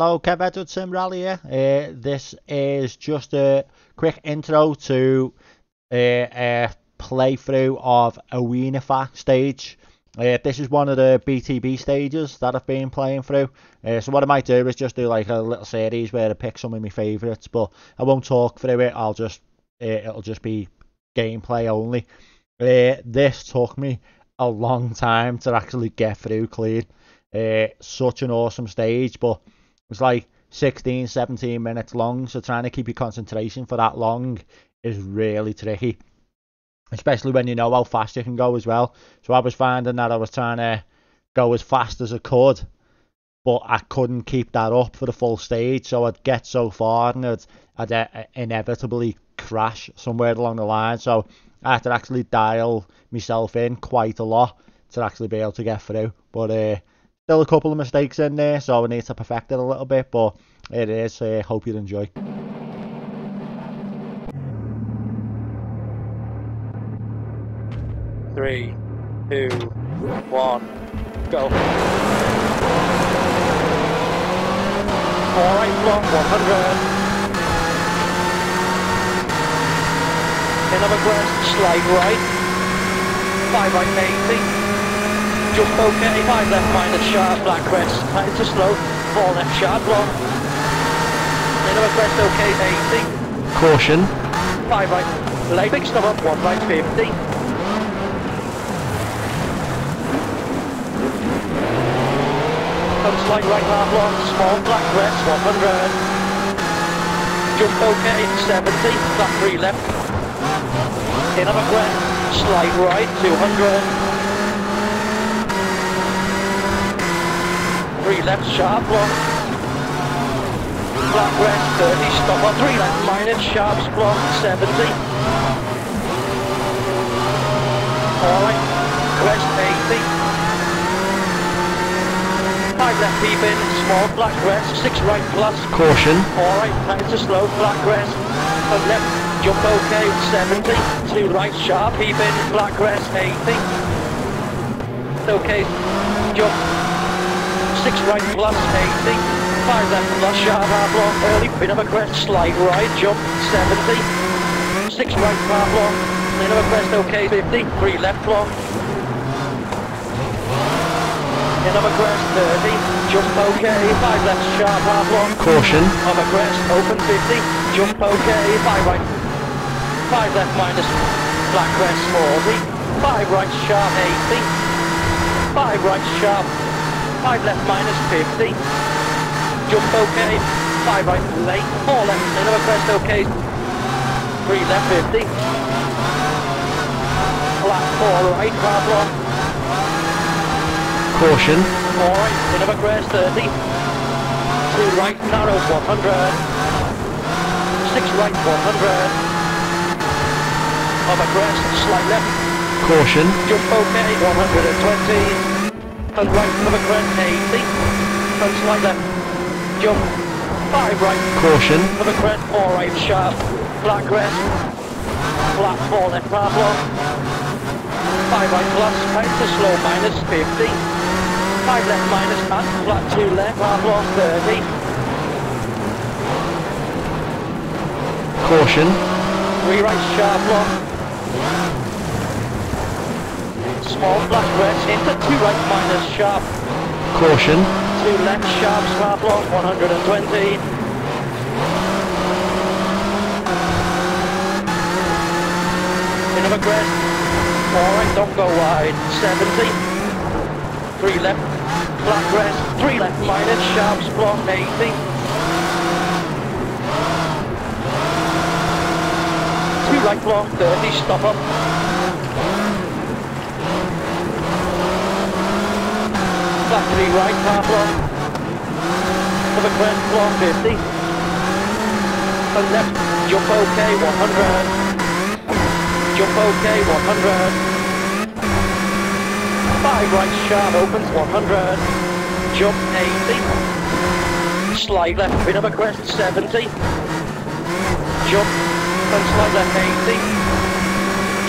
Hello, Kev Edwards Sim Rally here. Uh, this is just a quick intro to uh, a playthrough of a Arenafact stage. Uh, this is one of the BTB stages that I've been playing through. Uh, so what I might do is just do like a little series where I pick some of my favourites, but I won't talk through it. I'll just uh, it'll just be gameplay only. Uh, this took me a long time to actually get through clean. Such an awesome stage, but it's like 16, 17 minutes long, so trying to keep your concentration for that long is really tricky. Especially when you know how fast you can go as well. So I was finding that I was trying to go as fast as I could, but I couldn't keep that up for the full stage. So I'd get so far and I'd, I'd uh, inevitably crash somewhere along the line. So I had to actually dial myself in quite a lot to actually be able to get through. But uh, still a couple of mistakes in there, so I need to perfect it a little bit. But it is. Uh, hope you enjoy. Three, two, one, go. All right, block 100. Another crest, slide right. Five right, 80. Okay, five left minus sharp, black crest, tight to slow, four left sharp, long. Another crest, okay, 80. Caution. Five right, late, big stop up, one right, 50. Come slide right half long, small black crest, 100. Jump okay, 70, flat three left. Another crest, slide right, 200. Three left, sharp long. Flat crest, 30, stop on three left, minus, sharp long, 70. Alright, crest, 80. Five left deep in, small black crest, six right plus. Caution. Alright, time to slow, black crest. And left, jump okay, 70. Two right, sharp, keep in, black crest, 80. Okay, jump. Six right plus, 80. Five left plus, sharp, half long, early, bit of a crest, slide right, jump, 70. Six right, half long, bit of a crest, okay, 50. Three left long. Another crest, 30. Jump okay, 5 left, sharp, half long. Caution. Other crest, open 50. Jump okay, 5 right. 5 left minus, black crest, 40. 5 right, sharp, 80. 5 right, sharp. 5 left minus, 50. Jump okay, 5 right, late. 4 left, another crest okay. 3 left, 50. Flat 4 right, half long. Caution. Alright, another crest 30. Two right, narrows 100. Six right, 100. Other crest, slight left. Caution. Jump okay, 120. And right, another crest 80. And slight left. Jump. Five right, Caution. another crest, four right, sharp. Flat crest. Flat four left, half long. Five right plus, right to slow, minus 50. 5 left minus and flat 2 left, half long 30. Caution. 3 right sharp long. Small flat rest into 2 right minus sharp. Caution. 2 left sharp, half long 120. Another crest. Alright, don't go wide. 70. 3 left, flat rest, 3 left minus, sharps block 80. Two right block 30, stop up. 3 right, half long. Cover crest block 50. And left, jump okay 100. Jump okay 100. Five right sharp opens 100. Jump 80. Slide left bit of a crest 70. Jump and slide left 80.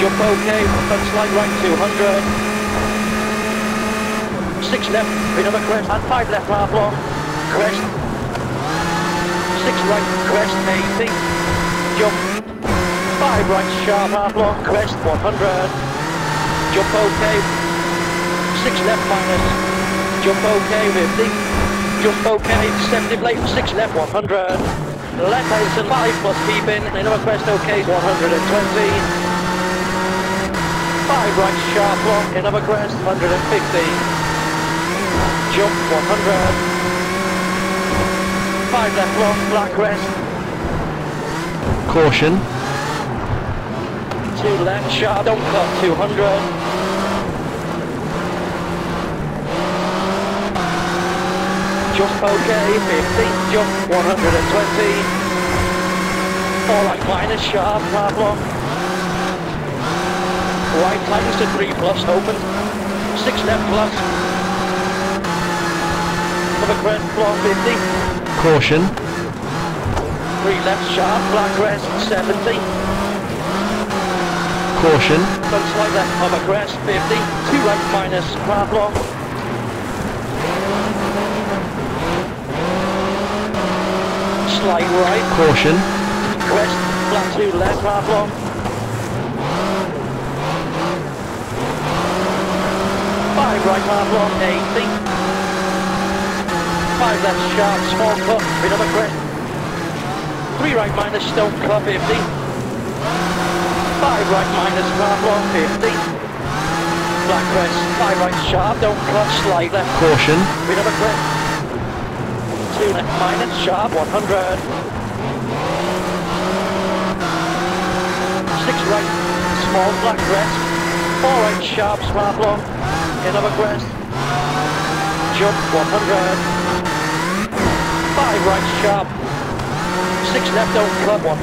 Jump okay and slide right 200. Six left bit of a crest and five left half long. Crest Six right, crest 80. Jump. 5 right, sharp, half long, crest 100. Jump okay. 6 left minus. Jump okay, 50. Jump okay, 70 late, 6 left, 100. Left Hudson, 5 plus keep in, another crest okay, 120. 5 right, sharp long, another crest, 150. Jump, 100. 5 left long, black crest, Caution. 2 left, sharp, don't cut, 200. Jump okay, 50, jump 120. 4 right minus, sharp, half long. Right tightens to 3 plus, open. 6 left plus. Another crest, floor 50. Caution. 3 left, sharp, black crest, 70. Caution. Front slide left, other crest, 50. 2 right minus, half long. Slide right, Caution. crest, flat 2 left, half long. Five right, half long, 80. Five left, sharp, small cut, another crest. Three right minus, stone cut, 50. Five right minus, half long, 50. Black crest, five right sharp, don't cut, slide left, Caution. another crest. Two left minus, sharp, 100. Six right, small black crest. Four right, sharp, smart long, another crest. Jump, 100. Five right, sharp. Six left, don't cut, 100.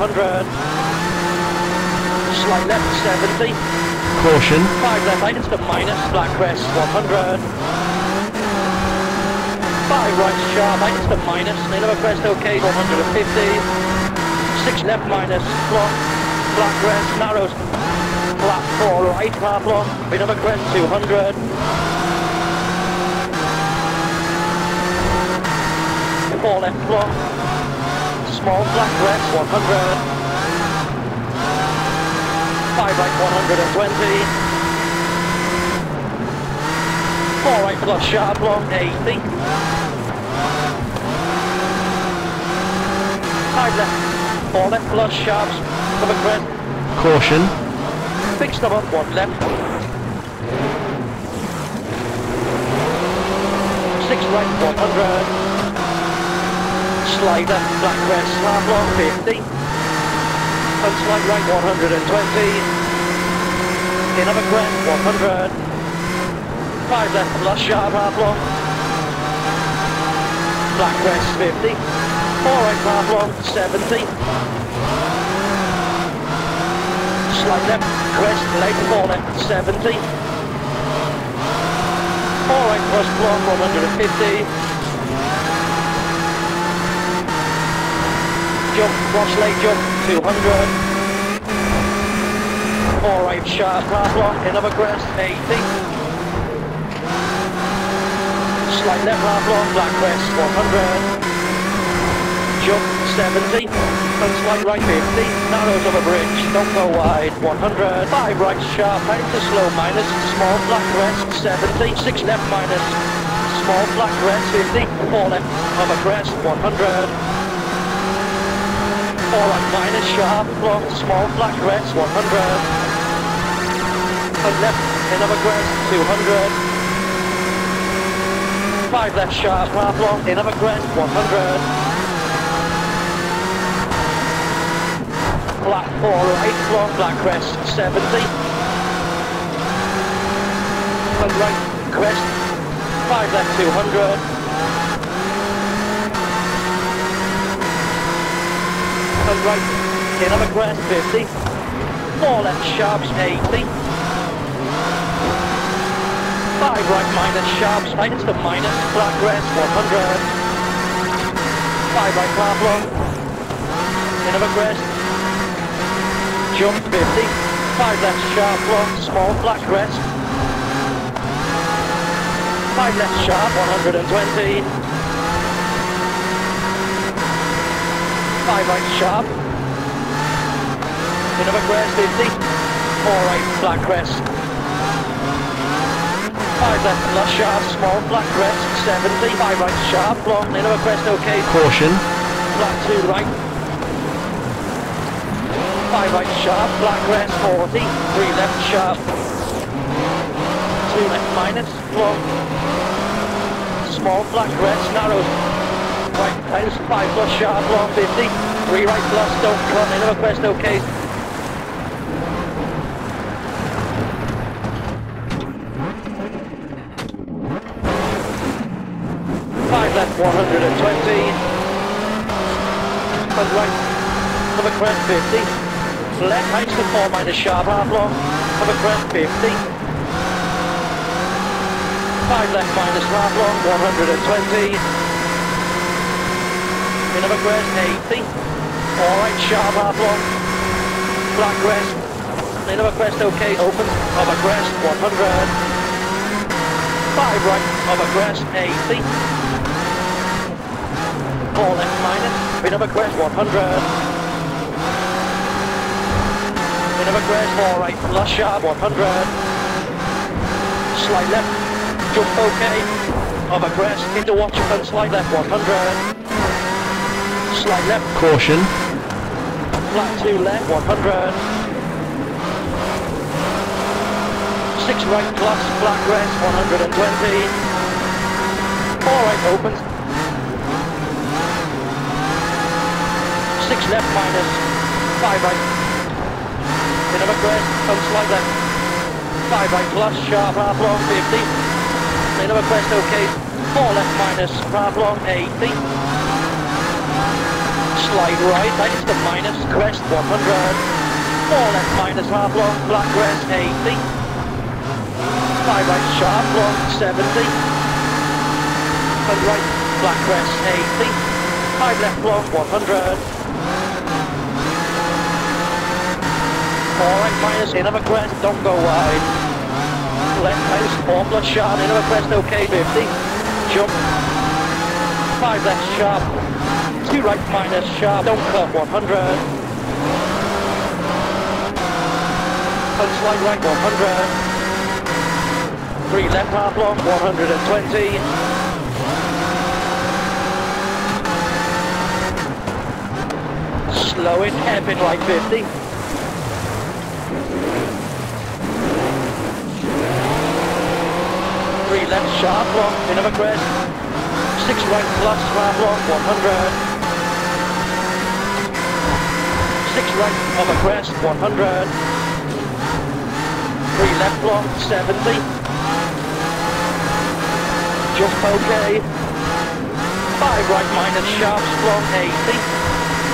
Slight left, 70. Caution. Five left, right into the minus, black crest, 100. Five right, sharp, into the minus, another crest, okay, 150. Six left, minus, long, black crest, narrows, flat, four right, half long, another crest, 200. Four left, long, small black crest, 100. Five right, 120. Four right plus sharp long, 80. Five left, four left plus sharps, cover crest, Caution. big stubber, one left. Six right, 100. Slider, black crest, half long, 50. And slide right, 120. Another crest, 100. Five left plus sharp, half long. Black crest, 50. Four right, half long, 70. Slide left, crest, late, four left, 70. Four right plus long, 150. Jump, cross late jump, 200. Four right, sharp, half long, another crest, 80. Slight left half long, black crest, 100. Jump, 70. And slight right, 50. Narrows of a bridge, don't go wide, 100. Five right, sharp, right to slow, minus. Small black crest, 70. Six left, minus. Small black crest, 50. Four left, of a crest, 100. Four right, minus, sharp, long, small black crest, 100. And left, another crest, 200. Five left sharp, half long, another crest, 100. Black four right, long, black crest, 70. And right, crest, five left, 200. And right, another crest, 50. Four left sharps, 80. Five right minus sharps, into the minus, black crest, 100. Five right half long. Another crest. Jump 50. Five left sharp long, small black crest. Five left sharp, 120. Five right sharp. Another crest 50, four right black crest. Five left plus sharp, small black crest 70, five right sharp, long, another crest okay, Caution. black two right. Five right sharp, black crest 40, three left sharp. Two left minus, long. Small black crest, narrow. House, five plus sharp, long 50. Three right plus, don't cut, another crest okay. Five left 120. And right, cover crest 50. Left heights to 4 minus sharp half long, cover crest 50. 5 left minus half long, 120. Another crest 80. Alright, sharp half long. Black crest. Another crest okay, open, cover crest 100. 5 right, cover crest 80. 4 left minus, another crest 100. Another crest, 4 right, plus sharp 100. Slide left, jump okay. Other crest, into watch and slide left 100. Slide left, Caution. flat 2 left 100. 6 right plus, black crest 120. 4 right opens. 6 left minus, 5 right. Another crest, and slide left. 5 right plus, sharp half long 50. Another crest okay. 4 left minus, half long 80. Slide right, that is the minus, crest 100. 4 left minus, half long, black crest 80. 5 right sharp long 70. And right, black crest 80. 5 left long 100. Alright, minus another crest, don't go wide. Left house, four plus sharp, another crest, okay, 50. Jump. Five left sharp. Two right minus sharp, don't cut, 100. And slide right, 100. Three left half long, 120. Slow it, hairpin right 50. Three left sharp long, another crest. Six right plus half long, 100. Six right of a crest, 100. Three left long, 70. Jump okay. Five right minus sharp long, 80.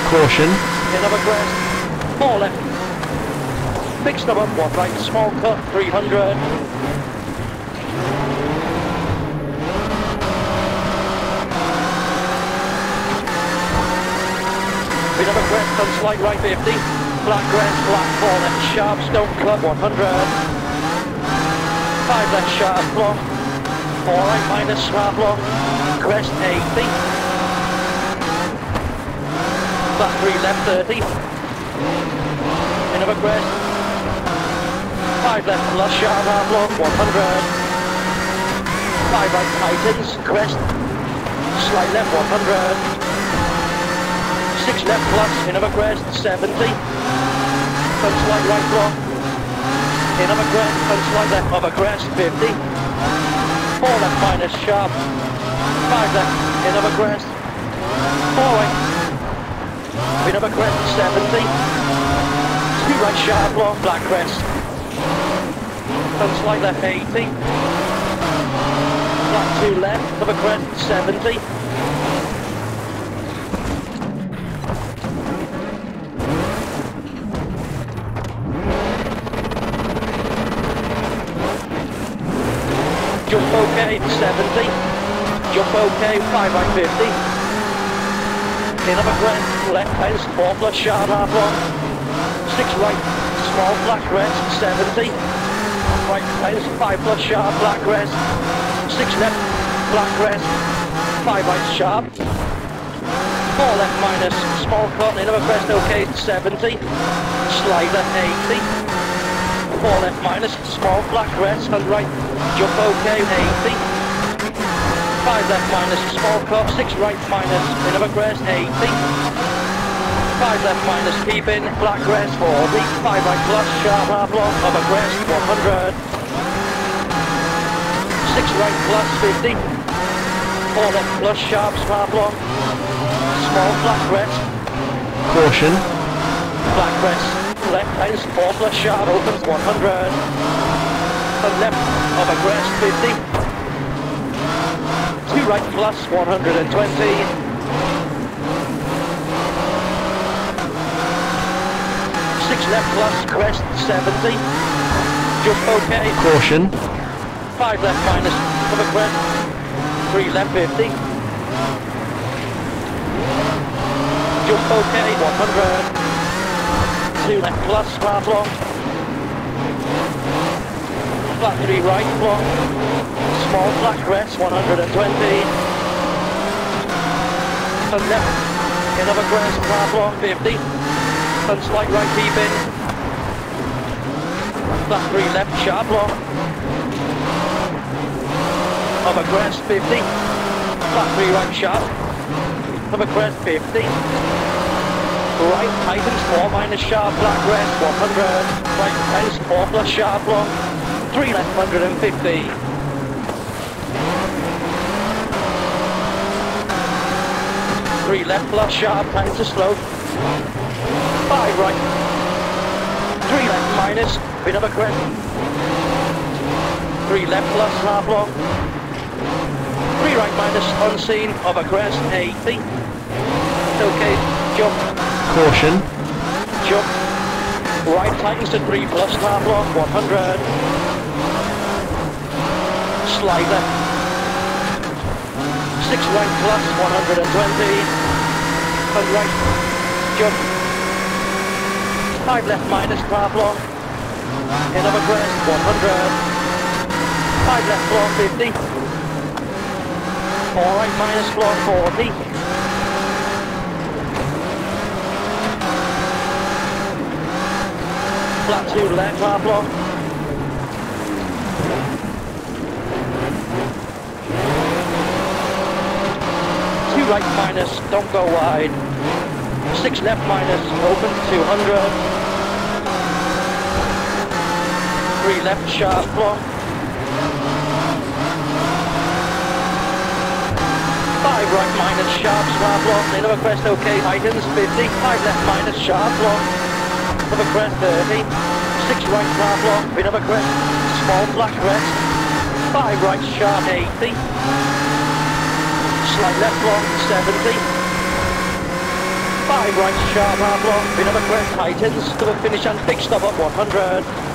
Caution. Another crest. Four left. Big stub up, one right, small cut, 300. Another crest on slight right 50. Black crest, black four sharp, stone club 100. Five left sharp long. Four right minus sharp long. Crest 80. Black three left 30. Another crest. Five left plus sharp half long 100. Five right tightens, crest. Slight left 100. Six left plus, another crest, 70. Front slide right long. Another crest, front slide left, other crest, 50. Four left minus sharp. Five left, another crest. Four right. Another crest, 70. Two right sharp long, black crest. Front slide left, 80. Black two left, other crest, 70. Okay, 70. Jump okay, 5 by 50. In Another crest, left house, 4 plus sharp half long. 6 right, small black crest, 70. Right house, 5 plus sharp, black crest. 6 left, black crest. 5 right sharp. Four left minus, small cut, in a crest, okay, 70. Slider, 80. Four left minus, small black crest, and right, jump okay, 80. Five left minus, small cut, six right minus, in of a crest, 80. Five left minus, keep in, flat crest, 40. Five right plus, sharp half long, of a crest, 100. Six right plus, 50. Four left plus, sharps, half long. Small flat crest, Caution. flat crest, left hands, four plus sharp opens 100. And left of a crest 50. Two right plus 120. Six left plus crest 70. Jump okay. Caution. Five left minus of a crest. Three left 50. Jump okay 100. Two left plus half long. Flat three right long. Small flat crest 120. And left another crest half long 50. And slight right keep in. Flat three left sharp long. Of a crest 50. Flat three right sharp. Of a crest 50. Right tightens 4 minus sharp flat crest 100. Right tightens 4 plus sharp long. 3 left 150. Three left plus sharp, time to slow. Five right. Three left minus, bit of a crest. Three left plus half long. Three right minus unseen of a crest 80. Okay, jump, Caution. jump. Right tightens to three plus half long 100. Slider. Six right plus 120. And right, jump. Five left minus half long. Another crest 100. Five left floor 50. Four right minus floor 40. Flat two left half long. Right minus, don't go wide. Six left minus, open 200. Three left sharp block. Five right minus sharp sharp block. Another crest okay, tightens 50. Five left minus sharp block. Another crest 30. Six right sharp block. Another crest. Small flat crest. Five right sharp 80. Slight left long 70. Five right sharp half long. Another crest tightens to the finish and big stop up 100.